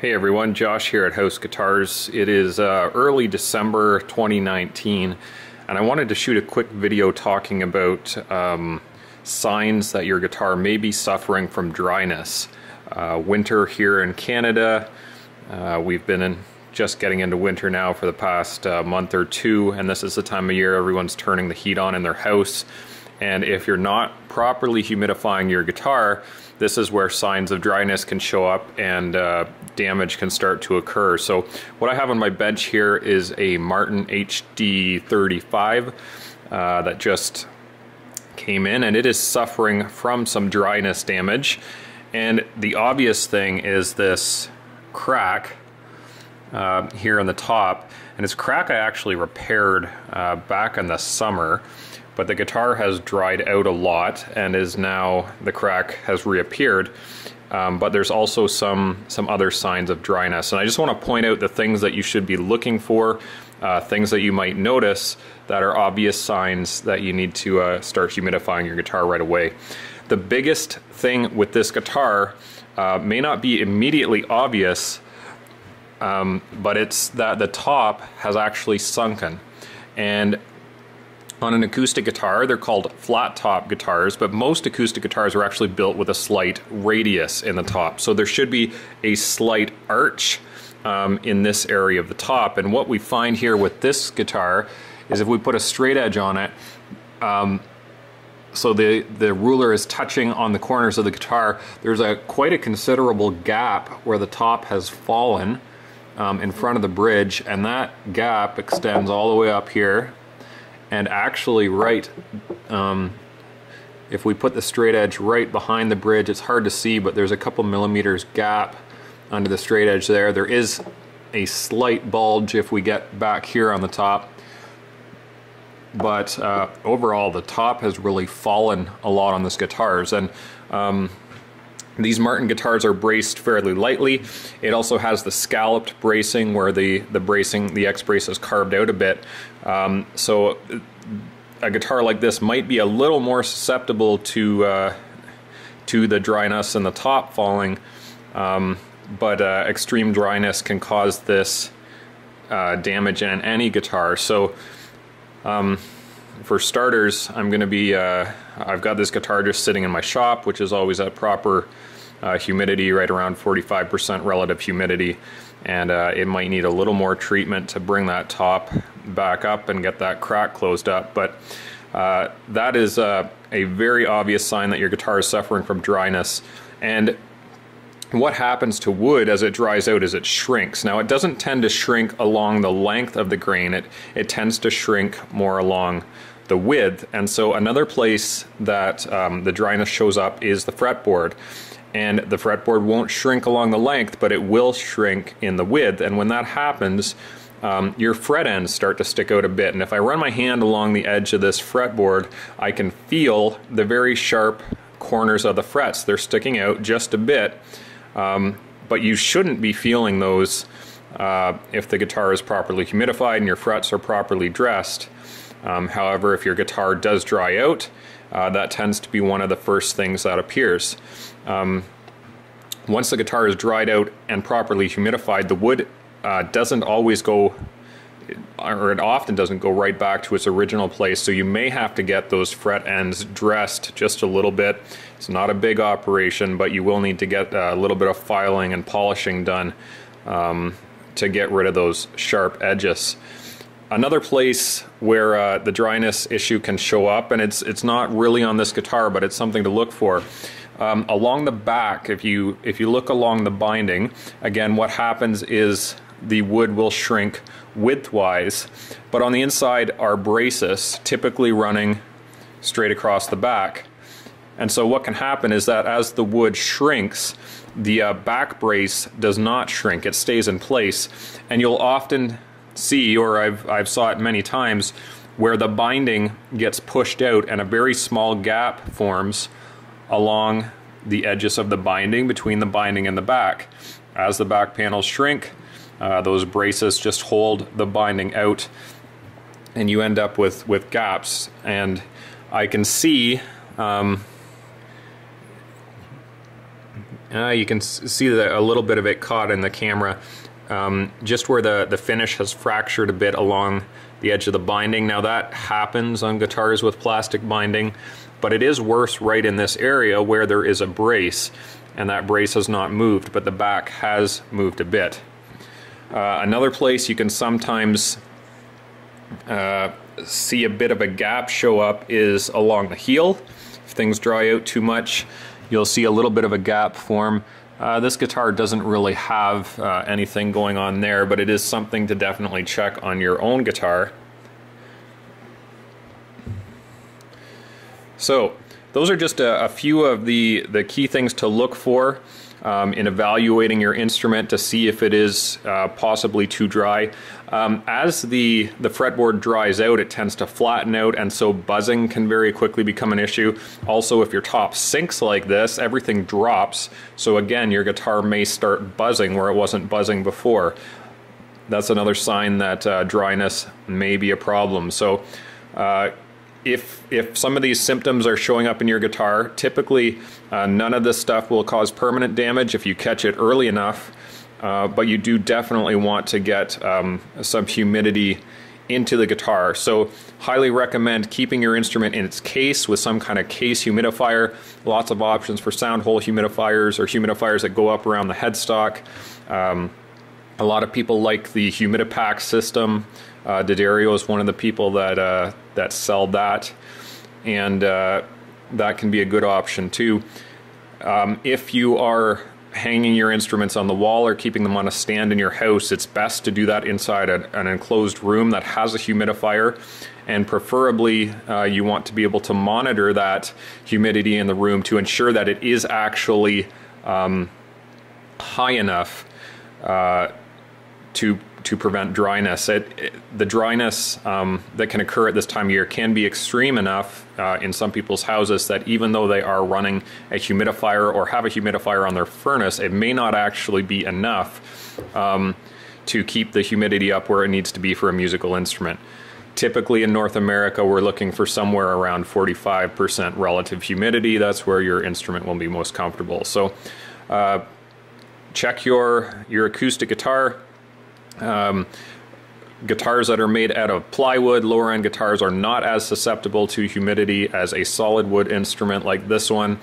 Hey everyone, Josh here at House Guitars. It is uh, early December 2019 and I wanted to shoot a quick video talking about um, signs that your guitar may be suffering from dryness. Uh, winter here in Canada, uh, we've been in, just getting into winter now for the past uh, month or two and this is the time of year everyone's turning the heat on in their house and if you're not properly humidifying your guitar, this is where signs of dryness can show up and uh, damage can start to occur. So what I have on my bench here is a Martin HD35 uh, that just came in and it is suffering from some dryness damage. And the obvious thing is this crack uh, here on the top. And this crack I actually repaired uh, back in the summer but the guitar has dried out a lot and is now the crack has reappeared. Um, but there's also some some other signs of dryness, and I just want to point out the things that you should be looking for, uh, things that you might notice that are obvious signs that you need to uh, start humidifying your guitar right away. The biggest thing with this guitar uh, may not be immediately obvious, um, but it's that the top has actually sunken. And on an acoustic guitar, they're called flat top guitars, but most acoustic guitars are actually built with a slight radius in the top. So there should be a slight arch um, in this area of the top. And what we find here with this guitar is if we put a straight edge on it, um, so the, the ruler is touching on the corners of the guitar, there's a quite a considerable gap where the top has fallen um, in front of the bridge, and that gap extends all the way up here and actually right um, if we put the straight edge right behind the bridge it's hard to see but there's a couple millimeters gap under the straight edge there. There is a slight bulge if we get back here on the top but uh, overall the top has really fallen a lot on this guitars. And um, these Martin guitars are braced fairly lightly. It also has the scalloped bracing where the, the bracing, the X brace is carved out a bit. Um, so a guitar like this might be a little more susceptible to uh, to the dryness and the top falling, um, but uh, extreme dryness can cause this uh, damage in any guitar. So um, for starters, I'm going to be, uh, I've got this guitar just sitting in my shop, which is always at proper uh, humidity, right around 45% relative humidity. And uh, it might need a little more treatment to bring that top back up and get that crack closed up. But uh, that is uh, a very obvious sign that your guitar is suffering from dryness. And what happens to wood as it dries out is it shrinks. Now it doesn't tend to shrink along the length of the grain, it, it tends to shrink more along the width. And so another place that um, the dryness shows up is the fretboard. And the fretboard won't shrink along the length, but it will shrink in the width. And when that happens, um, your fret ends start to stick out a bit. And if I run my hand along the edge of this fretboard, I can feel the very sharp corners of the frets. They're sticking out just a bit, um, but you shouldn't be feeling those uh, if the guitar is properly humidified and your frets are properly dressed. Um, however, if your guitar does dry out, uh, that tends to be one of the first things that appears. Um, once the guitar is dried out and properly humidified, the wood uh, doesn't always go, or it often doesn't go right back to its original place, so you may have to get those fret ends dressed just a little bit. It's not a big operation, but you will need to get a little bit of filing and polishing done um, to get rid of those sharp edges. Another place where uh, the dryness issue can show up, and it's it's not really on this guitar, but it's something to look for. Um, along the back, if you if you look along the binding, again, what happens is the wood will shrink widthwise, but on the inside are braces, typically running straight across the back. And so what can happen is that as the wood shrinks, the uh, back brace does not shrink; it stays in place, and you'll often see, or I've, I've saw it many times, where the binding gets pushed out and a very small gap forms along the edges of the binding between the binding and the back. As the back panels shrink, uh, those braces just hold the binding out and you end up with, with gaps. And I can see um, Uh, you can see the, a little bit of it caught in the camera, um, just where the, the finish has fractured a bit along the edge of the binding. Now that happens on guitars with plastic binding, but it is worse right in this area where there is a brace, and that brace has not moved, but the back has moved a bit. Uh, another place you can sometimes uh, see a bit of a gap show up is along the heel. If things dry out too much, you'll see a little bit of a gap form. Uh, this guitar doesn't really have uh, anything going on there, but it is something to definitely check on your own guitar. So, those are just a, a few of the, the key things to look for um, in evaluating your instrument to see if it is uh, possibly too dry. Um, as the, the fretboard dries out, it tends to flatten out, and so buzzing can very quickly become an issue. Also, if your top sinks like this, everything drops. So again, your guitar may start buzzing where it wasn't buzzing before. That's another sign that uh, dryness may be a problem. So. Uh, if if some of these symptoms are showing up in your guitar, typically uh, none of this stuff will cause permanent damage if you catch it early enough. Uh, but you do definitely want to get um, some humidity into the guitar. So, highly recommend keeping your instrument in its case with some kind of case humidifier. Lots of options for sound hole humidifiers or humidifiers that go up around the headstock. Um, a lot of people like the Humidipak system. Uh, is one of the people that uh, that sell that, and uh, that can be a good option too. Um, if you are hanging your instruments on the wall or keeping them on a stand in your house, it's best to do that inside a, an enclosed room that has a humidifier. And preferably, uh, you want to be able to monitor that humidity in the room to ensure that it is actually um, high enough uh, to to prevent dryness. It, it, the dryness um, that can occur at this time of year can be extreme enough uh, in some people's houses that even though they are running a humidifier or have a humidifier on their furnace, it may not actually be enough um, to keep the humidity up where it needs to be for a musical instrument. Typically in North America, we're looking for somewhere around 45% relative humidity. That's where your instrument will be most comfortable. So, uh, check your your acoustic guitar um, guitars that are made out of plywood, lower end guitars are not as susceptible to humidity as a solid wood instrument like this one,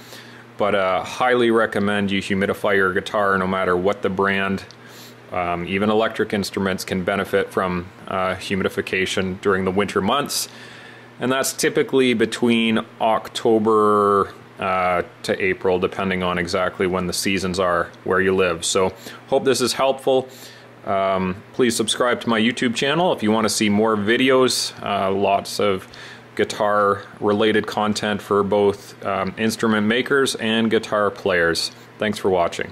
but uh, highly recommend you humidify your guitar no matter what the brand. Um, even electric instruments can benefit from uh, humidification during the winter months, and that's typically between October uh, to April, depending on exactly when the seasons are where you live. So, hope this is helpful. Um, please subscribe to my YouTube channel if you want to see more videos. Uh, lots of guitar related content for both um, instrument makers and guitar players. Thanks for watching.